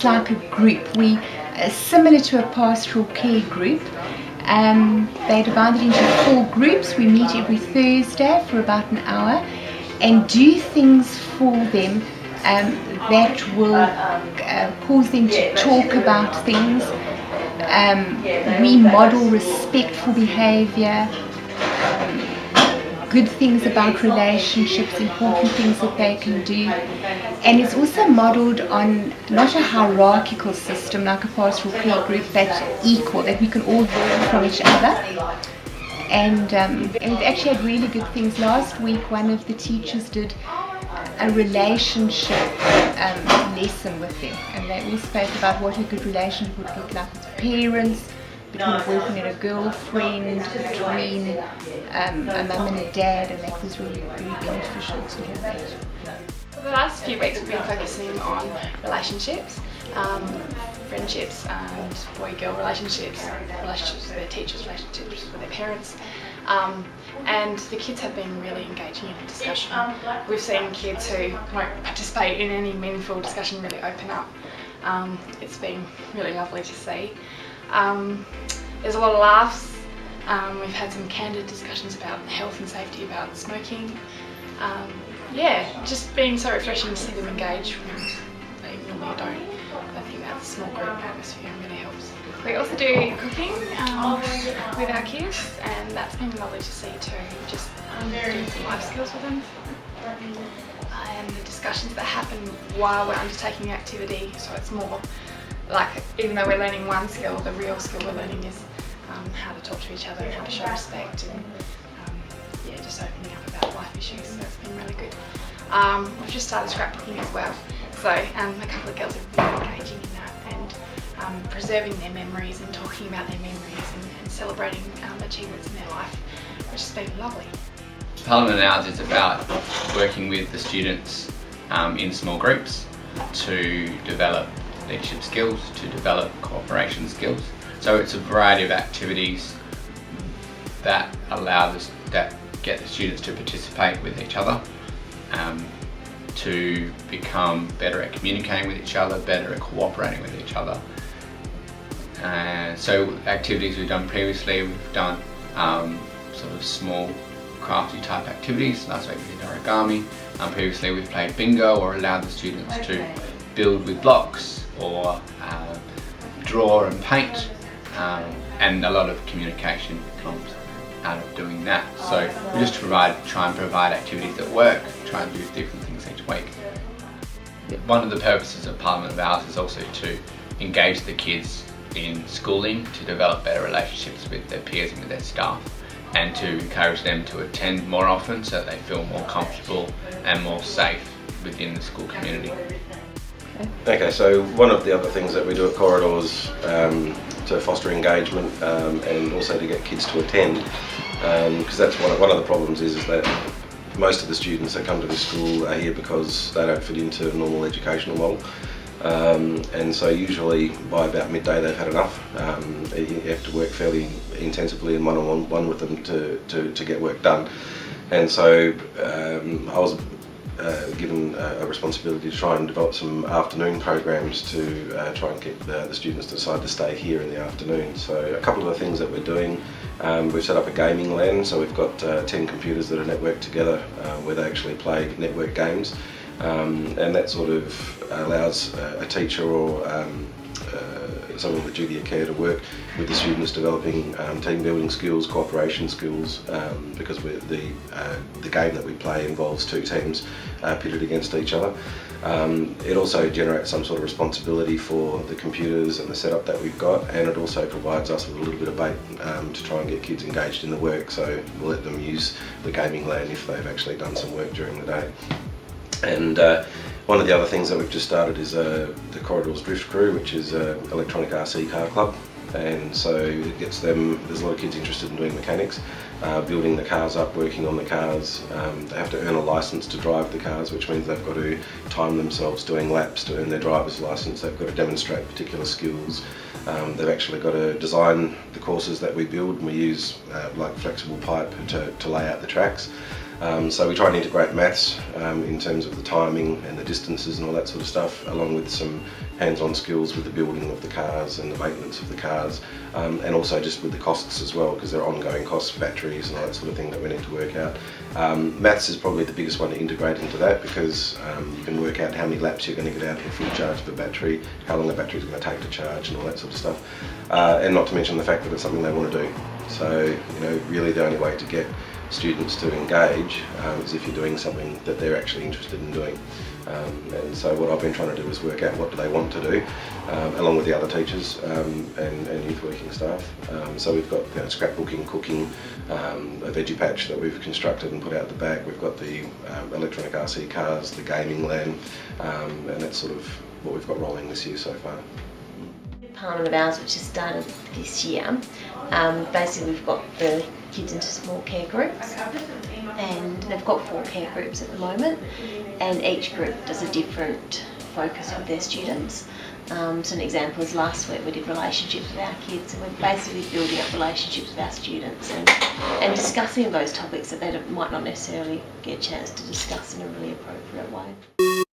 it's like a group. We uh, similar to a pastoral care group. Um, they're divided into four groups. We meet every Thursday for about an hour and do things for them um, that will uh, cause them to talk about things. Um, we model respectful behavior, good things about relationships, important things that they can do. And it's also modeled on not a hierarchical system like a pastoral care group that's equal, that we can all learn from each other. And, um, and we've actually had really good things. Last week, one of the teachers did a relationship um, lesson with them, and they all spoke about what a good relationship would look like with parents, between a boyfriend and a girlfriend, between um, a mum and a dad, and that was really, really beneficial to hear that. For the last few weeks, we've been focusing on relationships, um, friendships, and boy-girl relationships, relationships with their teachers, relationships with their parents. Um, and the kids have been really engaging in the discussion. We've seen kids who won't participate in any meaningful discussion really open up. Um, it's been really lovely to see. Um, there's a lot of laughs. Um, we've had some candid discussions about health and safety, about smoking. Um, yeah, just being so refreshing to see them engage when they normally don't. I think that small group atmosphere really helps. We also do cooking um, with our kids and that's been lovely to see too, just um, doing some life skills with them. And the discussions that happen while we're undertaking the activity, so it's more like even though we're learning one skill, the real skill we're learning is um, how to talk to each other and how to show respect and um, yeah, just opening up about life issues. So it's been really good. Um, we've just started scrapbooking as well, so um, a couple of girls are really engaging in that and um, preserving their memories and talking about their memories and, and celebrating um, achievements in their life, which has been lovely. Parliament Hours is about working with the students in small groups to develop leadership skills, to develop cooperation skills. So it's a variety of activities that allow us that get the students to participate with each other, um, to become better at communicating with each other, better at cooperating with each other. Uh, so activities we've done previously, we've done um, sort of small crafty type activities. Last week we did origami. Um, previously we've played bingo or allowed the students okay. to build with blocks or uh, draw and paint um, and a lot of communication comes out of doing that. So we just provide, try and provide activities that work, try and do different things each week. One of the purposes of Parliament of Owls is also to engage the kids in schooling to develop better relationships with their peers and with their staff and to encourage them to attend more often so that they feel more comfortable and more safe within the school community. Okay, so one of the other things that we do at Corridors um, to foster engagement um, and also to get kids to attend, because um, that's one of, one of the problems is, is that most of the students that come to this school are here because they don't fit into a normal educational model. Um, and so usually by about midday they've had enough. Um, you have to work fairly intensively and one-on-one -on -one with them to, to, to get work done. And so um, I was uh, given a responsibility to try and develop some afternoon programs to uh, try and get the, the, students to decide to stay here in the afternoon. So a couple of the things that we're doing, um, we've set up a gaming LAN, so we've got uh, 10 computers that are networked together uh, where they actually play network games. Um, and that sort of allows a teacher or um, duty of care to work with the students developing um, team building skills, cooperation skills, um, because the, uh, the game that we play involves two teams uh, pitted against each other. Um, it also generates some sort of responsibility for the computers and the setup that we've got and it also provides us with a little bit of bait um, to try and get kids engaged in the work so we'll let them use the gaming LAN if they've actually done some work during the day. And uh, one of the other things that we've just started is uh, the Corridors Drift Crew, which is an electronic RC car club. And so it gets them, there's a lot of kids interested in doing mechanics, uh, building the cars up, working on the cars. Um, they have to earn a license to drive the cars, which means they've got to time themselves doing laps to earn their driver's license. They've got to demonstrate particular skills. Um, they've actually got to design the courses that we build and we use uh, like flexible pipe to, to lay out the tracks. Um, so we try and integrate maths um, in terms of the timing and the distances and all that sort of stuff, along with some hands-on skills with the building of the cars and the maintenance of the cars, um, and also just with the costs as well, because there are ongoing costs, batteries and all that sort of thing that we need to work out. Um, maths is probably the biggest one to integrate into that because um, you can work out how many laps you're going to get out of a full charge of the battery, how long the battery is going to take to charge and all that sort of stuff. Uh, and not to mention the fact that it's something they want to do. So, you know, really the only way to get students to engage um, is if you're doing something that they're actually interested in doing. Um, and so what I've been trying to do is work out what do they want to do, um, along with the other teachers um, and, and, youth working staff. Um, so we've got you know, scrapbooking, cooking, um, a veggie patch that we've constructed and put out the back. We've got the electronic RC cars, the gaming LAN, and that's sort of what we've got rolling this year so far Parliament of Owls which has started this year. Um, basically we've got the kids into small care groups and they've got four care groups at the moment and each group does a different focus with their students. Um, so an example is last week we did relationships with our kids and we're basically building up relationships with our students and, and discussing those topics that they might not necessarily get a chance to discuss in a really appropriate way.